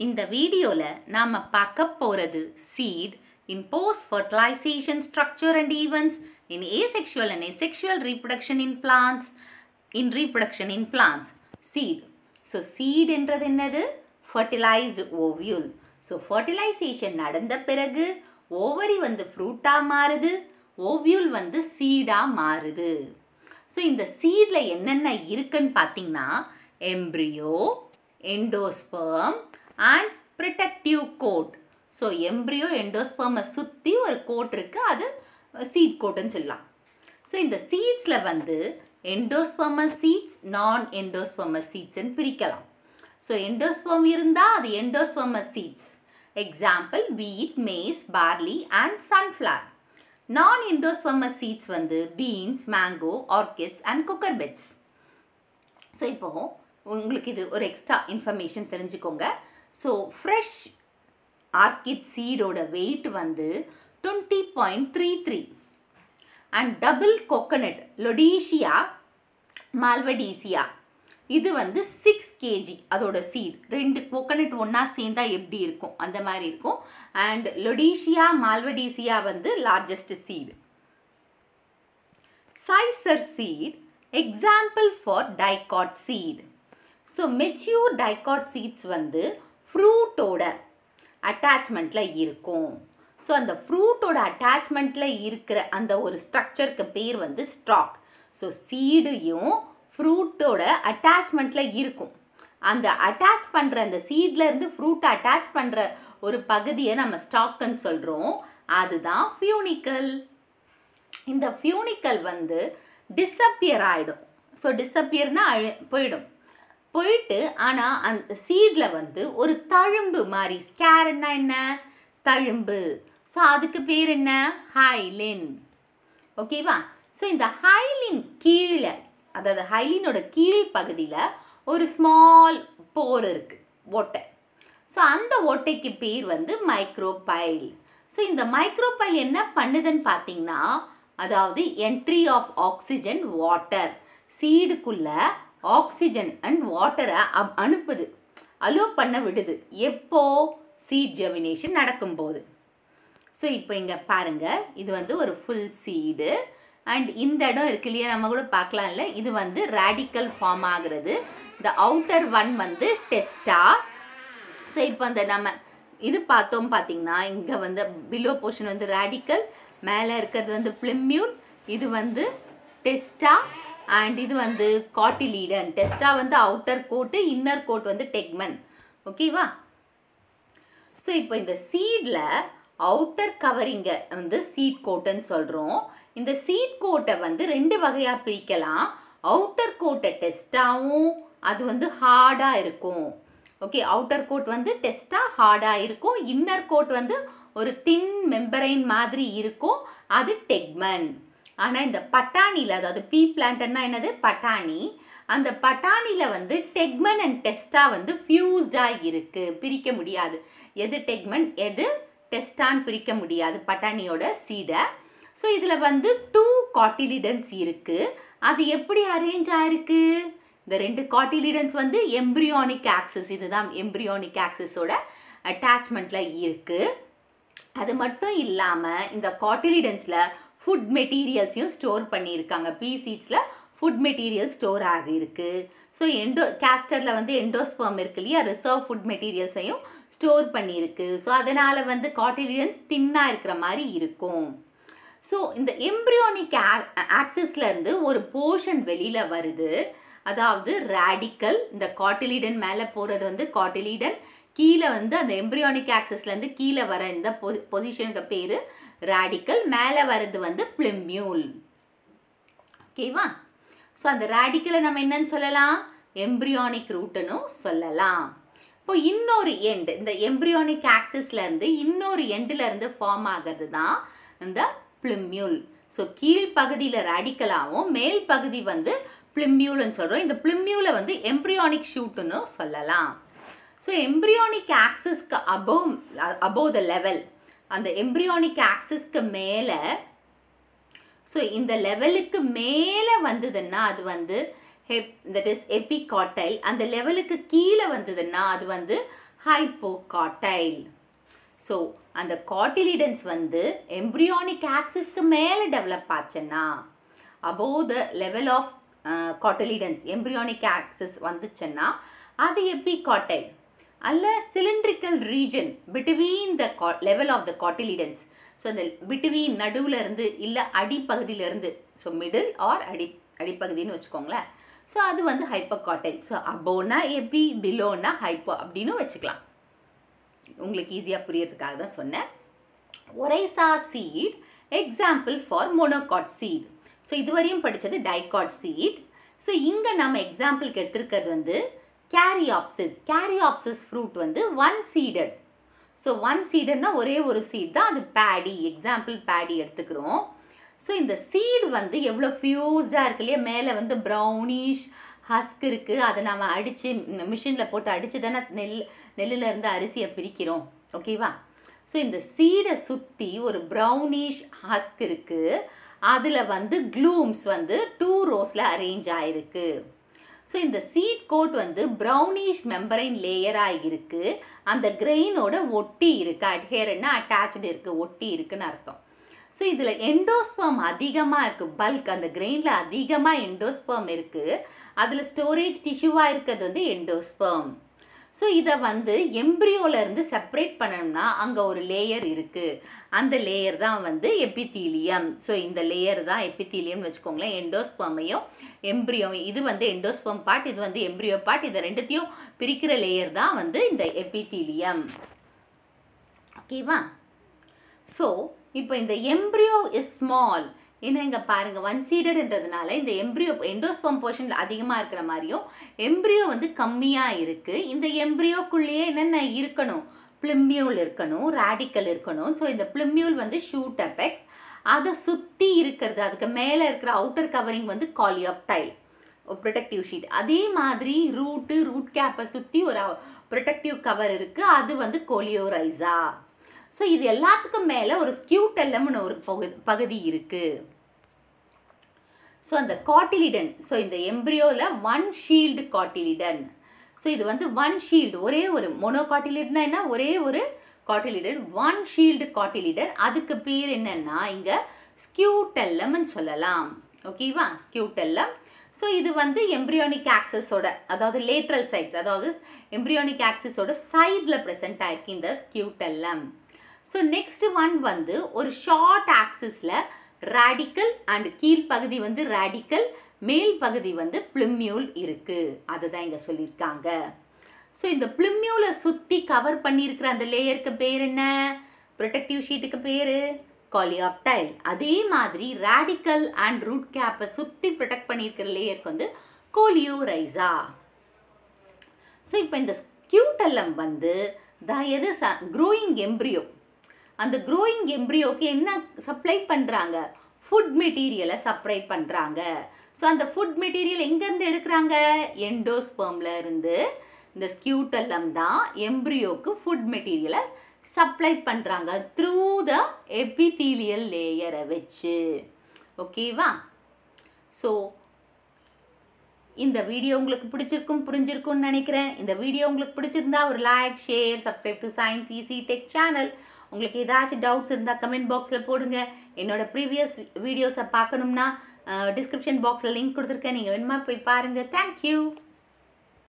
இந்த வீடியோவில் நாம் பார்க்க போகிறது seed in post fertilization structure and events in asexual and asexual reproduction in plants in reproduction in plants seed so seed என்றது என்னது fertilized ovule so fertilization நடந்த பிறகு ஓவரி வந்து ஃப்ரூட்டாக மாறுது ஓவியூல் வந்து சீடாக மாறுது ஸோ இந்த சீடில் என்னென்ன இருக்குன்னு பார்த்தீங்கன்னா embryo endosperm and protective coat so embryo எண்டோஸ்பர்மை சுற்றி ஒரு கோட் இருக்குது அது சீட் கோட்டுன்னு சொல்லலாம். ஸோ இந்த சீட்ஸில் வந்து எண்டோஸ்பெர்மஸ் சீட்ஸ் நான் எண்டோஸ்பெர்மஸ் சீட்ஸ்ன்னு பிரிக்கலாம். ஸோ எண்டோஸ்பர்ம் இருந்தால் அது endospermous seeds example wheat maize barley and sunflower non endospermous seeds வந்து beans mango orchids and cucurbits so இப்போது உங்களுக்கு இது ஒரு எக்ஸ்ட்ரா இன்ஃபர்மேஷன் தெரிஞ்சுக்கோங்க. ஸோ ஃப்ரெஷ் ஆர்கிட் சீடோட வெயிட் வந்து twenty point three three and double coconut lodoicea maldivica இது வந்து சிக்ஸ் கேஜி அதோட சீட் ரெண்டு கோகனட் ஒன்றா சேர்ந்தா எப்படி இருக்கும்? அந்த மாதிரி இருக்கும். அண்ட் லொடீஷியா மால்வடீசியா வந்து largest seed sizer seed example for dicot seed so mature dicot seeds வந்து ஃப்ரூட்டோட அட்டாச்மெண்ட்டில் இருக்கும். ஸோ அந்த ஃப்ரூட்டோட அட்டாச்மெண்ட்டில் இருக்கிற அந்த ஒரு ஸ்ட்ரக்சருக்கு பேர் வந்து ஸ்டாக் ஸோ சீடையும் ஃப்ரூட்டோட அட்டாச்மெண்ட்டில் இருக்கும். அந்த அட்டாச் பண்ணுற அந்த சீட்லேருந்து ஃப்ரூட்டை அட்டாச் பண்ணுற ஒரு பகுதியை நம்ம ஸ்டாக்குன்னு சொல்கிறோம் அதுதான் ஃபியூனிக்கல் இந்த ஃபியூனிக்கல் வந்து டிஸப்பியர் ஆகிடும் ஸோ டிஸப்பியர்னால் அழி போயிடும். போயிட்டு ஆனால் அந்த சீடில் வந்து ஒரு தழும்பு மாதிரி ஸ்கேர்னா என்ன? தழும்பு. ஸோ அதுக்கு பேர் என்ன? ஹைலின் ஓகேவா ஸோ இந்த ஹைலின் கீழே அதாவது ஹைலினோட கீழ் பகுதியில் ஒரு ஸ்மால் போர் இருக்குது ஓட்டை. ஸோ அந்த ஓட்டைக்கு பேர் வந்து மைக்ரோபைல் ஸோ இந்த மைக்ரோபைல் என்ன பண்ணுதுன்னு பார்த்தீங்கன்னா அதாவது என்ட்ரி ஆஃப் ஆக்சிஜன் வாட்டர் சீடுக்குள்ளே ஆக்சிஜன் அண்ட் வாட்டரை அனுப்புது. அலோ பண்ண விடுது. எப்போ? சீட் ஜெமினேஷன் நடக்கும்போது. ஸோ இப்போ இங்கே பாருங்கள் இது வந்து ஒரு ஃபுல் சீடு அண்ட் இந்த இடம் இருக்கு இல்லையா? நம்ம கூட பார்க்கலாம் இல்லை இது வந்து ரேடிக்கல் ஃபார்ம் ஆகுறது. இந்த அவுட்டர் ஒன் வந்து டெஸ்டா ஸோ இப்போ அந்த நம்ம இது பார்த்தோம் பார்த்தீங்கன்னா இங்கே வந்து பிலோ போர்ஷன் வந்து ரேடிக்கல் மேலே இருக்கிறது வந்து பிளிம்யூன் இது வந்து டெஸ்டா அண்ட் இது வந்து காட்டிலீடன் டெஸ்டா வந்து அவுட்டர் கோட்டு இன்னர் கோட் வந்து டெக்மன் ஓகேவா ஸோ இப்போ இந்த சீடில் அவுட்டர் கவரிங்கை வந்து சீட் கோட்டுன்னு சொல்கிறோம் இந்த சீட் கோட்டை வந்து ரெண்டு வகையாக பிரிக்கலாம். அவுட்டர் கோட்டை டெஸ்ட்டாகவும் அது வந்து ஹார்டாக இருக்கும். ஓகே அவுட்டர் கோட் வந்து டெஸ்ட்டாக ஹார்டாக இருக்கும். இன்னர் கோட் வந்து ஒரு தின் மெம்பரைன் மாதிரி இருக்கும். அது டெக்மன் ஆனால் இந்த பட்டாணியில் அதாவது பீ பிளான்ட்னா என்னது? பட்டாணி. அந்த பட்டாணியில் வந்து டெக்மன் அண்ட் டெஸ்டா வந்து ஃபியூஸ்டாக இருக்குது பிரிக்க முடியாது. எது டெக்மன் எது டெஸ்டான்னு பிரிக்க முடியாது. பட்டாணியோட சீடை ஸோ இதில் வந்து டூ காட்டிலிடன்ஸ் இருக்குது அது எப்படி அரேஞ்ச் ஆயிருக்கு? இந்த ரெண்டு காட்டிலிடன்ஸ் வந்து எம்ப்ரியானிக் ஆக்சஸ் இதுதான் எம்ப்ரியானிக் ஆக்சஸோட அட்டாச்மெண்ட்டில் இருக்குது அது மட்டும் இல்லாமல் இந்த காட்டிலிடன்ஸில் ஃபுட் மெட்டீரியல்ஸையும் ஸ்டோர் பண்ணியிருக்காங்க. பீ சீட்ஸில் ஃபுட் மெட்டீரியல் ஸ்டோர் ஆகியிருக்கு ஸோ எண்டோ கேஸ்டரில் வந்து எண்டோஸ்பர்ம் இருக்கு இல்லையா? ரிசர்வ் ஃபுட் மெட்டீரியல்ஸையும் ஸ்டோர் பண்ணியிருக்கு. ஸோ அதனால் வந்து காட்டிலியன்ஸ் தின்னாக இருக்கிற மாதிரி இருக்கும். ஸோ இந்த எம்ப்ரியானிக் ஆக்சஸ்லேருந்து ஒரு போர்ஷன் வெளியில் வருது. அதாவது ரேடிக்கல் இந்த காட்டிலிடன் மேலே போகிறது வந்து காட்டிலிடன் கீழே வந்து அந்த எம்ப்ரியானிக் ஆக்சஸ்லேருந்து கீழே வர இந்த பொ பொசிஷனுக்கு பேர் ரேடிக்கல் மேலே வர்றது வந்து பிளிம்யூல் ஓகேவா ஸோ அந்த ரேடிக்கலை நம்ம என்னன்னு சொல்லலாம்? எம்ப்ரியானிக் ரூட்டுன்னு சொல்லலாம். இப்போ இன்னொரு எண்டு இந்த எம்ப்ரியானிக் ஆக்சஸ்லேருந்து இன்னொரு எண்டுலேருந்து ஃபார்ம் ஆகிறது தான் இந்த பிளிம்யூல் ஸோ கீழ்ப்பகுதியில் ரேடிக்கலாகவும் மேல் பகுதி வந்து பிளிம்யூல்னு சொல்கிறோம் இந்த பிளிம்யூலை வந்து எம்ப்ரியானிக் ஷூட்டுன்னு சொல்லலாம். ஸோ எம்ப்ரியானிக் ஆக்சஸ்க்கு அபோவ் அபோவ் த லெவல் அந்த எம்ப்ரியானிக் ஆக்சஸ்க்கு மேலே ஸோ இந்த லெவலுக்கு மேலே வந்ததுன்னா அது வந்து ஹெப் தட் இஸ் எபிகாட்டைல் அந்த லெவலுக்கு கீழே வந்ததுன்னா அது வந்து ஹைப்போகாட்டைல் ஸோ அந்த காட்டிலிடன்ஸ் வந்து எம்ப்ரியானிக் ஆக்சிஸ்க்கு மேலே டெவலப் ஆச்சுன்னா above the level of cotyledons embryonic axis வந்துச்சுன்னா அது எபிகாட்டைல் அல்ல cylindrical region between the level of the cotyledons so அந்த பிட்வீன் நடுவில் இருந்து இல்லை அடிப்பகுதியிலேருந்து ஸோ மிடில் ஆர் அடி அடிப்பகுதின்னு வச்சுக்கோங்களேன். ஸோ அது வந்து ஹைப்போகாட்டைல் ஸோ அபோனா எப்படி பிலோனா ஹைப்போ அப்படின்னு வச்சுக்கலாம். உங்களுக்கு ஈஸியாக புரியறதுக்காக தான் சொன்னேன். ஒரேசா seed example for monocot seed so இதுவரையும் படித்தது டைகாட் சீட் ஸோ இங்கே நம்ம எக்ஸாம்பிளுக்கு எடுத்திருக்கிறது வந்து கேரியாப்சிஸ் கேரியாப்சிஸ் ஃப்ரூட் வந்து ஒன் சீடட் ஸோ ஒன் சீடட்னா ஒரே ஒரு சீட் தான். அது பேடி எக்ஸாம்பிள் பேடி எடுத்துக்கிறோம். ஸோ இந்த சீடு வந்து எவ்வளோ ஃபியூஸ்டாக இருக்கு இல்லையா? மேலே வந்து ப்ரௌனிஷ் ஹஸ்க் இருக்குது அதை நம்ம அடித்து மிஷினில் போட்டு அடித்து தானே நெல் நெல்லில் இருந்து அரிசியை பிரிக்கிறோம். ஓகேவா ஸோ இந்த சீடை சுற்றி ஒரு ப்ரௌனிஷ் ஹஸ்க் இருக்குது அதில் வந்து க்ளூம்ஸ் வந்து டூ ரோஸில் அரேஞ்ச் ஆயிருக்கு. ஸோ இந்த சீட் கோட் வந்து ப்ரௌனிஷ் மெம்பரைன் லேயராக இருக்குது அந்த கிரெயினோட ஒட்டி இருக்குது அட்ஹேரன்னா அட்டாச்சு இருக்குது ஒட்டி இருக்குன்னு அர்த்தம். ஸோ இதில் எண்டோஸ்பம் அதிகமாக இருக்குது பல்க் அந்த கிரெயினில் அதிகமாக எண்டோஸ்பம் இருக்குது அதில் ஸ்டோரேஜ் டிஷ்யூவாக இருக்கிறது வந்து எண்டோஸ்பம் ஸோ இதை வந்து எம்ப்ரியோலேருந்து செப்பரேட் பண்ணணும்னா அங்கே ஒரு லேயர் இருக்குது அந்த லேயர் தான் வந்து எபித்தீலியம் ஸோ இந்த லேயர் தான் எபித்தீலியம் வச்சுக்கோங்களேன். எண்டோஸ்பமையும் எம்ப்ரியோ இது வந்து எண்டோஸ்பம் பார்ட் இது வந்து எம்ப்ரியோ பார்ட் இதை ரெண்டுத்தையும் பிரிக்கிற லேயர் தான் வந்து இந்த எபித்தீலியம் ஓகேவா ஸோ இப்போ இந்த எம்ப்ரியோ இஸ் ஸ்மால் ஏன்னா இங்கே பாருங்கள் ஒன் சீடட்ன்றதுனால இந்த எம்ப்ரியோ எண்டோஸ்பம் போர்ஷன் அதிகமாக இருக்கிற மாதிரியும் எம்ப்ரியோ வந்து கம்மியாக இருக்குது இந்த எம்ப்ரியோக்குள்ளேயே என்னென்ன இருக்கணும்? பிளிம்யூல் இருக்கணும் ரேடிக்கல் இருக்கணும். ஸோ இந்த பிளிம்யூல் வந்து ஷூட் அபெக்ஸ் அதை சுற்றி இருக்கிறது அதுக்கு மேலே இருக்கிற அவுட்டர் கவரிங் வந்து காலியாப்டைல் ப்ரொடெக்டிவ் ஷீட் அதே மாதிரி ரூட்டு ரூட் கேப்பை சுற்றி ஒரு ப்ரொடெக்டிவ் கவர் இருக்குது அது வந்து கோலியோரைஸா ஸோ இது எல்லாத்துக்கும் மேலே ஒரு ஸ்கியூட்டெல்லம்னு ஒரு பகுதி பகுதி இருக்குது ஸோ அந்த காட்டிலிடன். ஸோ இந்த எம்ப்ரியோவில் ஒன் ஷீல்டு காட்டிலிடன். ஸோ இது வந்து ஒன் ஷீல்டு ஒரே ஒரு மொனோ காட்டிலிடனா என்ன? ஒரே ஒரு காட்டிலிடன். One shield cotyledon. அதுக்கு பேர் என்னென்னா இங்கே ஸ்கியூட்டெல்லம்னு சொல்லலாம். ஓகேவா ஸ்கியூட்டெல்லம். ஸோ இது வந்து எம்ப்ரியானிக் ஆக்சஸோட அதாவது லேட்ரல் சைட்ஸ் அதாவது எம்ப்ரியானிக் ஆக்சஸோட சைடில் ப்ரெசென்ட் ஆயிருக்கு இந்த ஸ்கியூட்டெல்லம். ஸோ நெக்ஸ்ட் ஒன் வந்து ஒரு ஷார்ட் ஆக்சிஸில் ரேடிக்கல் அண்ட் கீழ்ப்பகுதி வந்து ரேடிக்கல் மேல் பகுதி வந்து பிளிம்யூல் இருக்குது அதுதான் இங்கே சொல்லியிருக்காங்க. ஸோ இந்த பிளிம்யூலை சுற்றி கவர் பண்ணியிருக்கிற அந்த லேயருக்கு பேர் என்ன? ப்ரொடெக்டிவ் ஷீட்டுக்கு பேர் காலியாப்டைல் அதே மாதிரி ரேடிக்கல் அண்ட் ரூட் கேப்பை சுற்றி ப்ரொடெக்ட் பண்ணியிருக்கிற லேயருக்கு வந்து கோலியோரைசா ஸோ இப்போ இந்த ஸ்கியூட்டல்லம் வந்து த எது ச க்ரோயிங் எம்ப்ரியோ அந்த க்ரோயிங் எம்ப்ரியோக்கு என்ன சப்ளை பண்ணுறாங்க ஃபுட் மெட்டீரியலை சப்ளை பண்ணுறாங்க ஸோ அந்த ஃபுட் மெட்டீரியல் எங்கேருந்து எடுக்கிறாங்க? எண்டோஸ்பர்மில் இருந்து இந்த ஸ்கியூட்டல்லம் தான் எம்ப்ரியோக்கு ஃபுட் மெட்டீரியலை சப்ளை பண்ணுறாங்க த்ரூ த எபிதீலியல் லேயரை வச்சு. ஓகேவா ஸோ இந்த வீடியோ உங்களுக்கு பிடிச்சிருக்கும் புரிஞ்சிருக்கும்னு நினைக்கிறேன். இந்த வீடியோ உங்களுக்கு பிடிச்சிருந்தா ஒரு like share subscribe to science easy tech channel உங்களுக்கு ஏதாச்சும் டவுட்ஸ் இருந்தால் கமெண்ட் பாக்ஸில் போடுங்க. என்னோடய ப்ரீவியஸ் வீடியோஸை பார்க்கணும்னா டிஸ்கிரிப்ஷன் பாக்ஸில் லிங்க் கொடுத்துருக்கேன். நீங்கள் வேணுமா போய் பாருங்கள் தேங்க்யூ